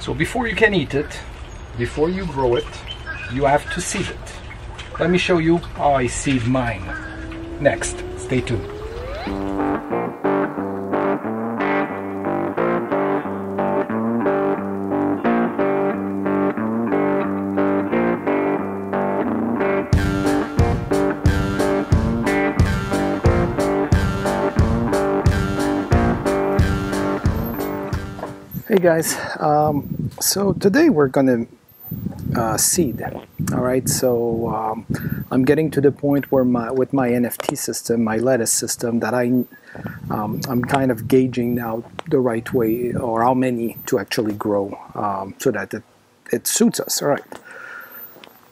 So before you can eat it, before you grow it, you have to seed it. Let me show you how I seed mine. Next, stay tuned. Hey guys, um, so today we're gonna uh, seed. All right, so um, I'm getting to the point where my with my NFT system, my lettuce system, that I um, I'm kind of gauging now the right way or how many to actually grow um, so that it, it suits us. All right.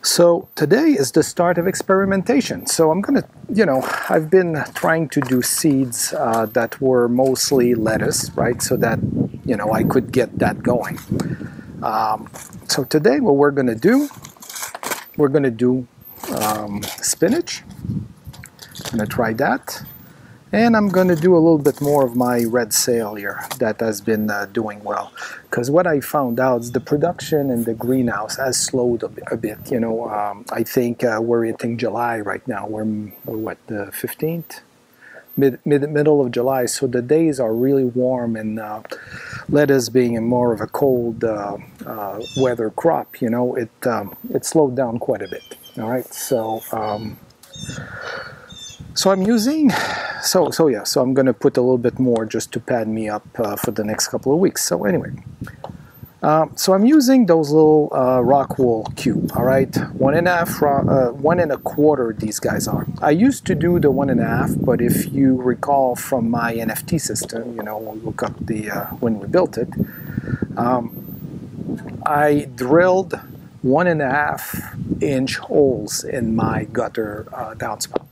So today is the start of experimentation. So I'm gonna, you know, I've been trying to do seeds uh, that were mostly lettuce, right? So that, you know, I could get that going. Um, so today what we're gonna do, we're gonna do um, spinach. I'm gonna try that. And I'm going to do a little bit more of my red sail here that has been uh, doing well. Because what I found out is the production in the greenhouse has slowed a, a bit. You know, um, I think uh, we're hitting July right now. We're, we're what, the 15th? Mid, mid, middle of July. So the days are really warm and uh, lettuce being more of a cold uh, uh, weather crop, you know, it, um, it slowed down quite a bit. All right. So, um, so I'm using, so so yeah, so I'm gonna put a little bit more just to pad me up uh, for the next couple of weeks. So anyway, uh, so I'm using those little uh, rock wool cube. All right, one and a half, uh, one and a quarter. These guys are. I used to do the one and a half, but if you recall from my NFT system, you know, we'll look up the uh, when we built it, um, I drilled one and a half inch holes in my gutter uh, downspout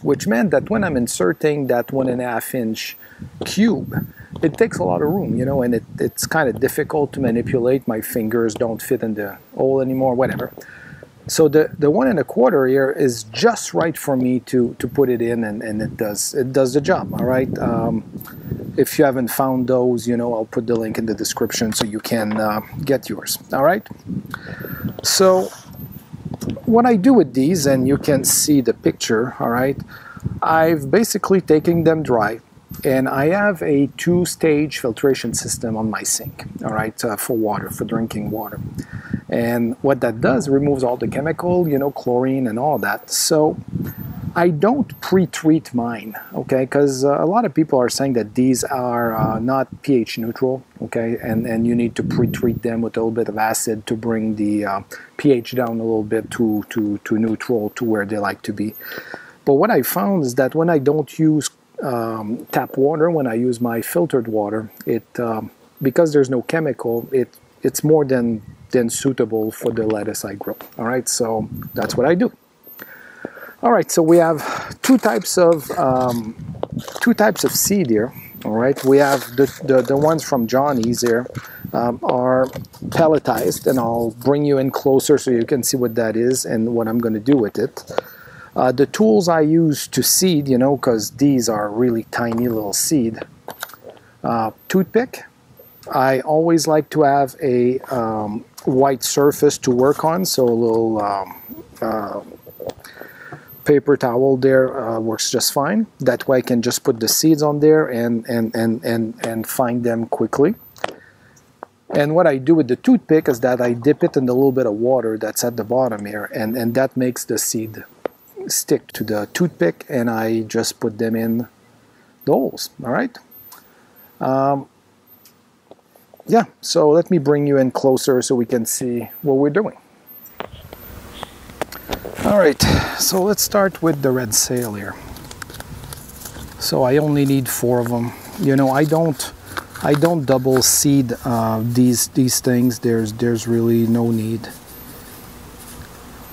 which meant that when I'm inserting that one and a half inch cube, it takes a lot of room, you know, and it, it's kind of difficult to manipulate. My fingers don't fit in the hole anymore, whatever. So the, the one and a quarter here is just right for me to, to put it in and, and it does it does the job, all right? Um, if you haven't found those, you know, I'll put the link in the description so you can uh, get yours, all right? So what I do with these, and you can see the picture, all right, I've basically taken them dry and I have a two-stage filtration system on my sink, all right, uh, for water, for drinking water. And what that does removes all the chemical, you know, chlorine and all that. So I don't pre-treat mine, okay, because uh, a lot of people are saying that these are uh, not pH neutral, okay, and, and you need to pre-treat them with a little bit of acid to bring the uh, pH down a little bit to, to, to neutral to where they like to be. But what I found is that when I don't use um, tap water, when I use my filtered water, it um, because there's no chemical, it it's more than than suitable for the lettuce I grow. All right, so that's what I do. All right, so we have two types of um, two types of seed here. All right, we have the, the, the ones from Johnny's here um, are pelletized, and I'll bring you in closer so you can see what that is and what I'm going to do with it. Uh, the tools I use to seed, you know, because these are really tiny little seed. Uh, toothpick. I always like to have a um, white surface to work on, so a little um, uh, paper towel there uh, works just fine. That way I can just put the seeds on there and, and, and, and, and find them quickly. And what I do with the toothpick is that I dip it in a little bit of water that's at the bottom here, and, and that makes the seed stick to the toothpick and I just put them in the holes, all right? Um, yeah, so let me bring you in closer so we can see what we're doing. All right, so let's start with the red sail here. So I only need four of them. You know, I don't, I don't double seed uh, these these things. There's there's really no need.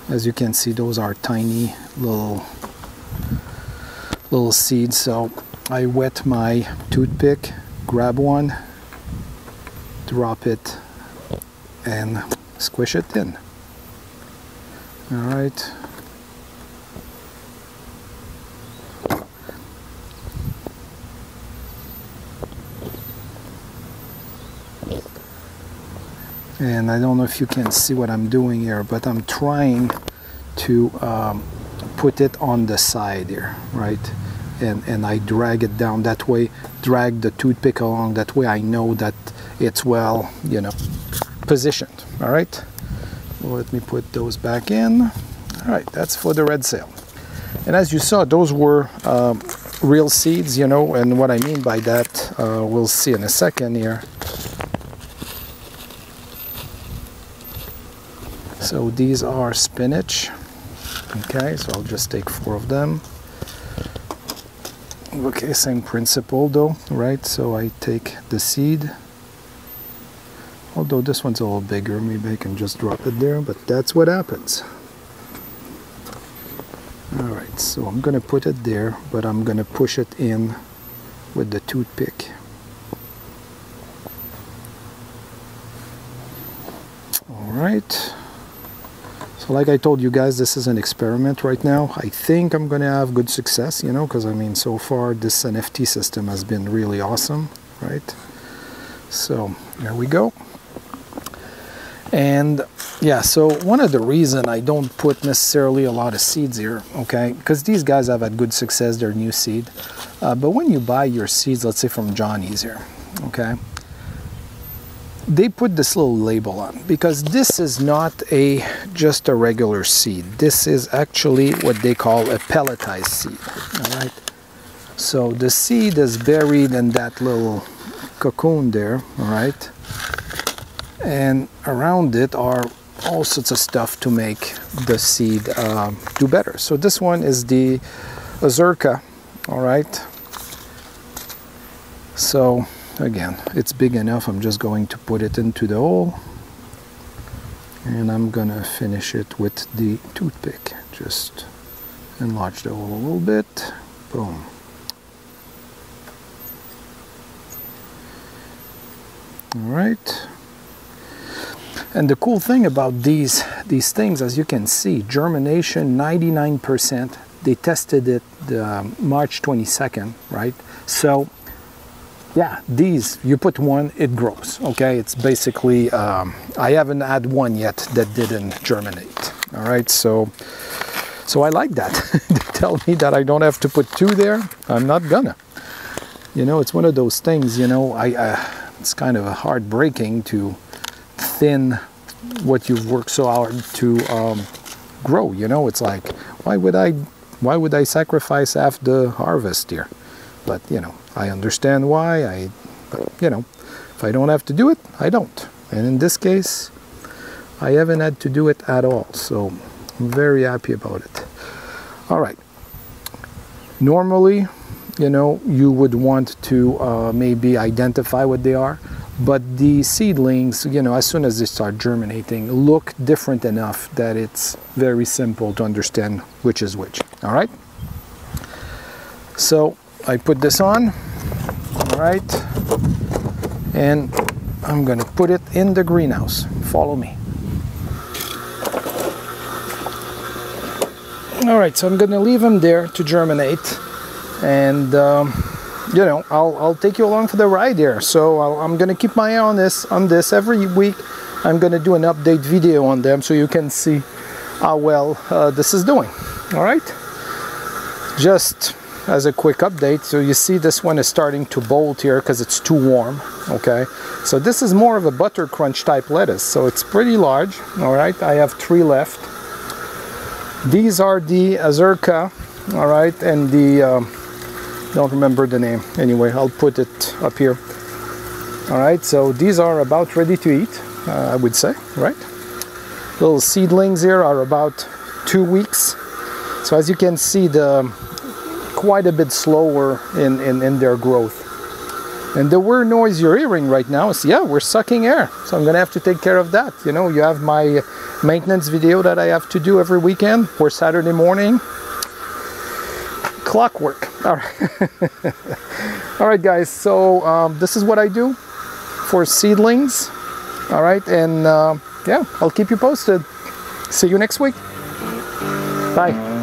As you can see, those are tiny little little seeds. So I wet my toothpick, grab one, drop it, and squish it in. All right. And I don't know if you can see what I'm doing here but I'm trying to um, put it on the side here right? And and I drag it down that way drag the toothpick along that way. I know that it's well you know positioned. All right? Let me put those back in. All right that's for the red sail and as you saw those were um, real seeds you know and what I mean by that uh, we'll see in a second here so these are spinach. Okay so I'll just take four of them. Okay same principle though right? So I take the seed. Although this one's a little bigger maybe I can just drop it there but that's what happens. Alright so I'm gonna put it there but I'm gonna push it in with the toothpick so like I told you guys, this is an experiment right now. I think I'm to have good success, you know, because I mean, so far this NFT system has been really awesome, right? So there we go. And yeah, so one of the reason I don't put necessarily a lot of seeds here, okay, because these guys have had good success, they're new seed. Uh, but when you buy your seeds, let's say from Johnny's here, okay, they put this little label on because this is not a just a regular seed. This is actually what they call a pelletized seed all right so the seed is buried in that little cocoon there all right and around it are all sorts of stuff to make the seed uh, do better. So this one is the azurca all right so again it's big enough I'm just going to put it into the hole. And I'm gonna finish it with the toothpick. Just enlarge the hole a little bit. Boom. All right. And the cool thing about these these things as you can see germination 99% they tested it uh, March 22nd right? So yeah these you put one it grows okay? It's basically um, I haven't had one yet that didn't germinate all right? So so I like that. They tell me that I don't have to put two there I'm not gonna. You know it's one of those things you know I uh, it's kind of heartbreaking to thin what you've worked so hard to um, grow you know? It's like why would I why would I sacrifice half the harvest here? But you know I understand why I you know if I don't have to do it I don't. And in this case I haven't had to do it at all so I'm very happy about it. All right. Normally you know you would want to uh, maybe identify what they are but the seedlings you know as soon as they start germinating look different enough that it's very simple to understand which is which. All right? So I put this on, right, and I'm gonna put it in the greenhouse. Follow me. All right, so I'm gonna leave them there to germinate, and um, you know, I'll, I'll take you along for the ride here. So i am gonna keep my eye on this, on this every week. I'm gonna do an update video on them so you can see how well uh, this is doing. All right, just as a quick update. So you see this one is starting to bolt here because it's too warm okay? So this is more of a butter crunch type lettuce. So it's pretty large all right? I have three left. These are the azurca all right? And the um, don't remember the name. Anyway I'll put it up here. All right so these are about ready to eat uh, I would say right? Little seedlings here are about two weeks. So as you can see the quite a bit slower in, in, in their growth. And the weird noise you're hearing right now is, yeah, we're sucking air. So I'm to have to take care of that. You know, you have my maintenance video that I have to do every weekend or Saturday morning. Clockwork. All right. All right, guys. So um, this is what I do for seedlings. All right. And uh, yeah, I'll keep you posted. See you next week. Bye.